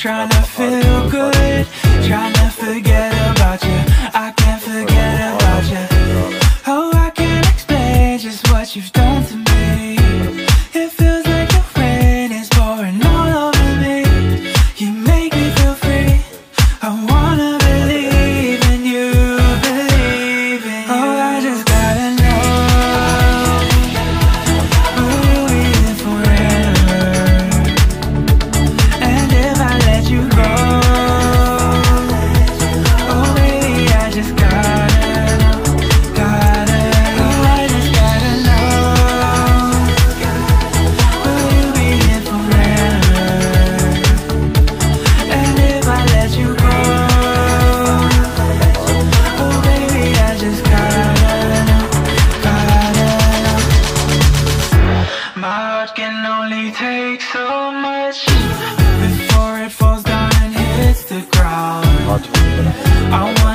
trying to feel good, trying to much before it falls down and hits the ground. I want